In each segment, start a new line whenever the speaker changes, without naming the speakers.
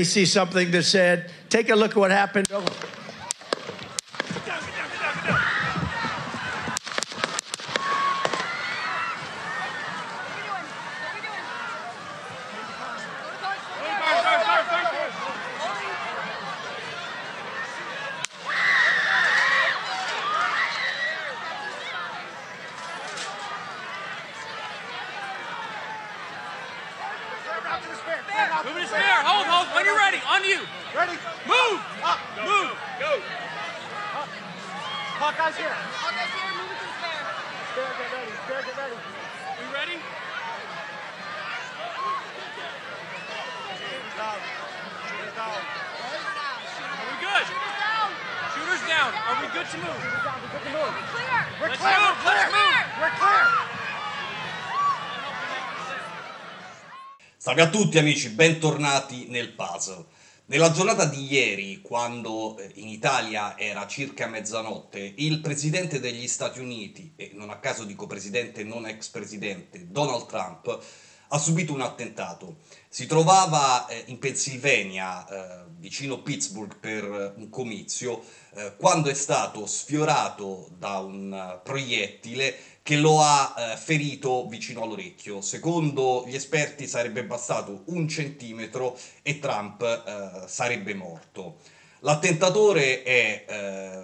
We see something that said, take a look at what happened.
Moving to spare. Hold, hold. When you're ready. On you.
Ready?
Move.
Up.
Move. Go.
Hawkeye's here.
Guys here, move it to the spare.
Spare, get ready. Spare, get ready.
We ready?
Down.
Are we good?
Down.
Shooters down. Are we good to move?
Down. We're good to move.
Clear.
We're
Let's
clear.
move,
We're clear.
let's move.
We're clear. Ah!
Salve a tutti amici, bentornati nel puzzle. Nella giornata di ieri, quando eh, in Italia era circa mezzanotte, il presidente degli Stati Uniti, e non a caso dico presidente non ex presidente, Donald Trump, ha subito un attentato. Si trovava eh, in Pennsylvania, eh, vicino Pittsburgh, per un comizio, quando è stato sfiorato da un proiettile che lo ha eh, ferito vicino all'orecchio. Secondo gli esperti sarebbe bastato un centimetro e Trump eh, sarebbe morto. L'attentatore è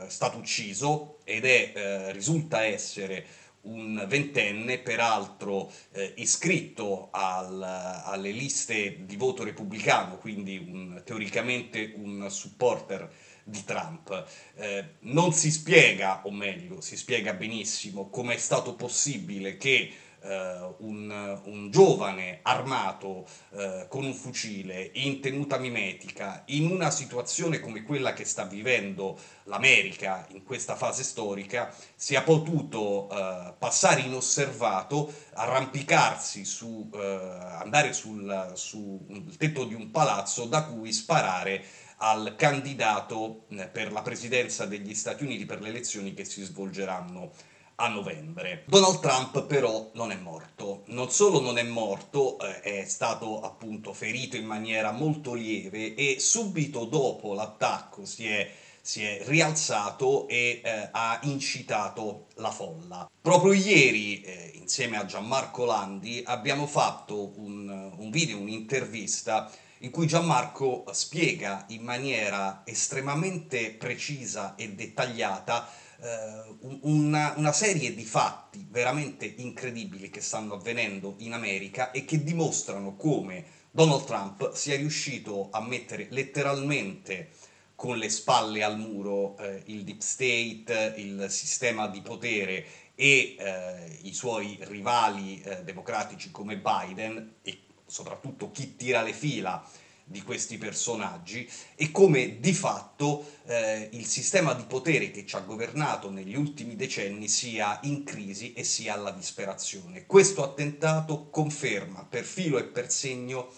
eh, stato ucciso ed è, eh, risulta essere un ventenne, peraltro eh, iscritto al- alle liste di voto repubblicano, quindi un- teoricamente un supporter di Trump. Eh, non si spiega, o meglio, si spiega benissimo come è stato possibile che eh, un, un giovane armato eh, con un fucile in tenuta mimetica, in una situazione come quella che sta vivendo l'America in questa fase storica, sia potuto eh, passare inosservato, arrampicarsi su, andare sul, sul tetto di un palazzo da cui sparare al candidato eh, per la presidenza degli Stati Uniti per le elezioni che si svolgeranno a novembre. Donald Trump però non è morto, non solo non è morto, eh, è stato appunto ferito in maniera molto lieve e subito dopo l'attacco si è, si è rialzato e eh, ha incitato la folla. Proprio ieri, eh, insieme a Gianmarco Landi, abbiamo fatto un, un video, un'intervista in cui Gianmarco spiega in maniera estremamente precisa e dettagliata eh, un- una, una serie di fatti veramente incredibili che stanno avvenendo in America e che dimostrano come Donald Trump sia riuscito a mettere letteralmente con le spalle al muro eh, il deep state, il sistema di potere e eh, i suoi rivali eh, democratici come Biden e soprattutto chi tira le fila di questi personaggi e come di fatto eh, il sistema di potere che ci ha governato negli ultimi decenni sia in crisi e sia alla disperazione. Questo attentato conferma per filo e per segno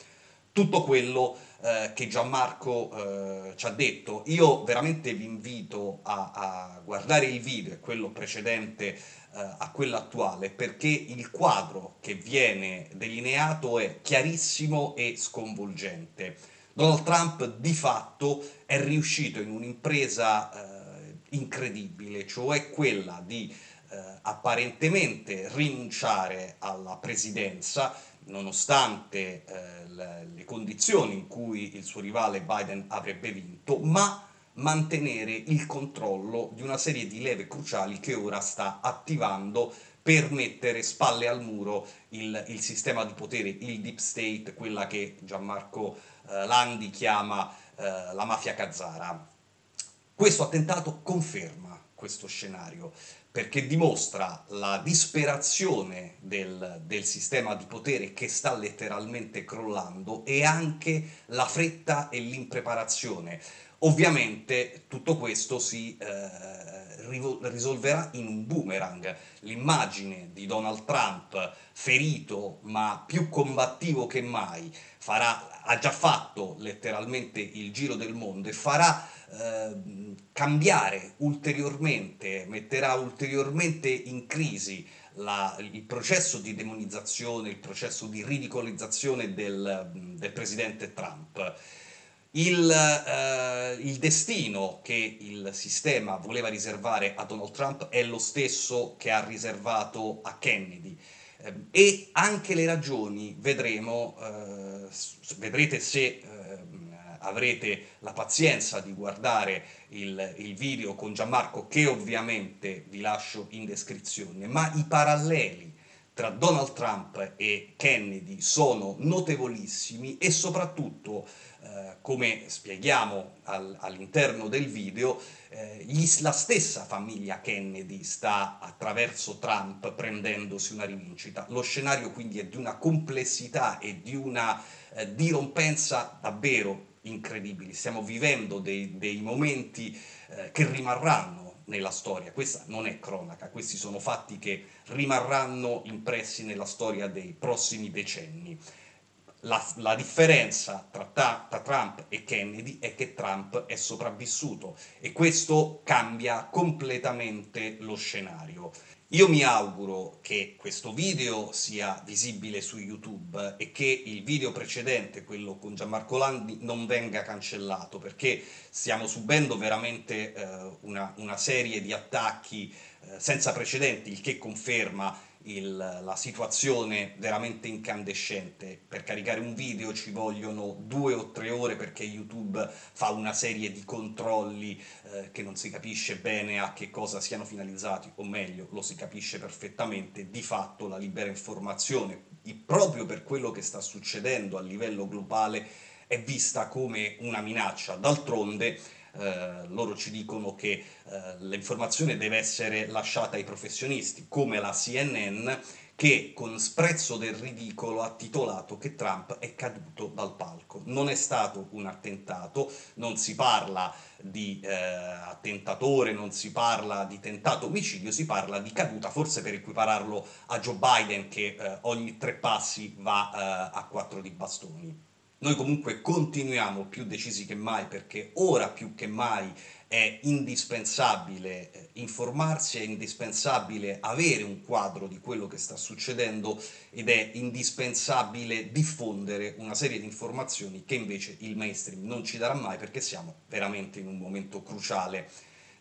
tutto quello eh, che Gianmarco eh, ci ha detto. Io veramente vi invito a, a guardare il video e quello precedente a quello attuale perché il quadro che viene delineato è chiarissimo e sconvolgente. Donald Trump di fatto è riuscito in un'impresa eh, incredibile, cioè quella di eh, apparentemente rinunciare alla presidenza nonostante eh, le condizioni in cui il suo rivale Biden avrebbe vinto, ma mantenere il controllo di una serie di leve cruciali che ora sta attivando per mettere spalle al muro il, il sistema di potere, il deep state, quella che Gianmarco eh, Landi chiama eh, la mafia kazzara. Questo attentato conferma questo scenario perché dimostra la disperazione del, del sistema di potere che sta letteralmente crollando e anche la fretta e l'impreparazione. Ovviamente tutto questo si eh, risolverà in un boomerang. L'immagine di Donald Trump ferito ma più combattivo che mai farà, ha già fatto letteralmente il giro del mondo e farà eh, cambiare ulteriormente, metterà ulteriormente in crisi la- il processo di demonizzazione, il processo di ridicolizzazione del, del presidente Trump. Il, eh, il, destino che il sistema voleva riservare a Donald Trump è lo stesso che ha riservato a Kennedy. Eh, e anche le ragioni vedremo, eh, vedrete se ehm, avrete la pazienza di guardare il, il video con Gianmarco che ovviamente vi lascio in descrizione, ma i paralleli tra Donald Trump e Kennedy sono notevolissimi e soprattutto, eh, come spieghiamo al, all'interno del video, eh, gli, la stessa famiglia Kennedy sta attraverso Trump prendendosi una rivincita. Lo scenario quindi è di una complessità e di una eh, dirompenza davvero incredibili. Stiamo vivendo dei, dei momenti eh, che rimarranno nella storia. Questa non è cronaca, questi sono fatti che rimarranno impressi nella storia dei prossimi decenni. La, la differenza tra, tra, Trump e Kennedy è che Trump è sopravvissuto e questo cambia completamente lo scenario. Io mi auguro che questo video sia visibile su YouTube e che il video precedente, quello con Gianmarco Landi, non venga cancellato perché stiamo subendo veramente eh, una, una, serie di attacchi eh, senza precedenti, il che conferma il, la situazione veramente incandescente. Per caricare un video ci vogliono due o tre ore perché YouTube fa una serie di controlli eh, che non si capisce bene a che cosa siano finalizzati, o meglio, lo si capisce perfettamente, di fatto la libera informazione, proprio per quello che sta succedendo a livello globale, è vista come una minaccia. D'altronde eh, loro ci dicono che eh, l'informazione deve essere lasciata ai professionisti, come la CNN, che con sprezzo del ridicolo ha titolato che Trump è caduto dal palco. Non è stato un attentato, non si parla di eh, attentatore, non si parla di tentato omicidio, si parla di caduta, forse per equipararlo a Joe Biden che eh, ogni tre passi va eh, a quattro di bastoni. Noi comunque continuiamo più decisi che mai perché ora più che mai è indispensabile eh, informarsi, è indispensabile avere un quadro di quello che sta succedendo ed è indispensabile diffondere una serie di informazioni che invece il mainstream non ci darà mai perché siamo veramente in un momento cruciale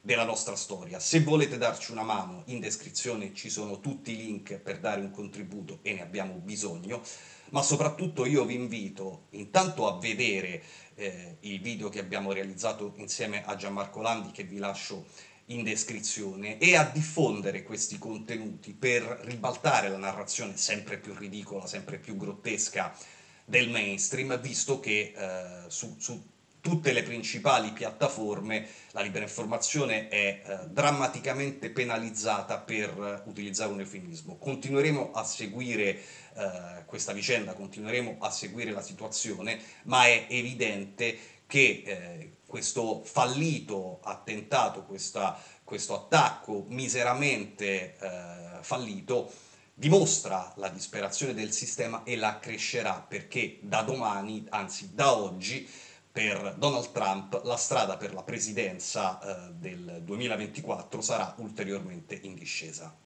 della nostra storia. Se volete darci una mano, in descrizione ci sono tutti i link per dare un contributo e ne abbiamo bisogno, ma soprattutto io vi invito intanto a vedere eh, il video che abbiamo realizzato insieme a Gianmarco Landi che vi lascio in descrizione e a diffondere questi contenuti per ribaltare la narrazione sempre più ridicola, sempre più grottesca del mainstream, visto che eh, su, su tutte le principali piattaforme la libera informazione è eh, drammaticamente penalizzata per utilizzare un eufemismo. Continueremo a seguire eh, questa vicenda, continueremo a seguire la situazione, ma è evidente che eh, questo fallito attentato, questa, questo attacco miseramente eh, fallito, dimostra la disperazione del sistema e la crescerà perché da domani, anzi da oggi, per Donald Trump la strada per la presidenza eh, del 2024 sarà ulteriormente in discesa.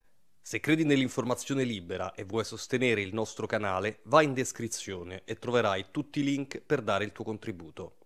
Se credi nell'informazione libera e vuoi sostenere il nostro canale, vai in descrizione e troverai tutti i link per dare il tuo contributo.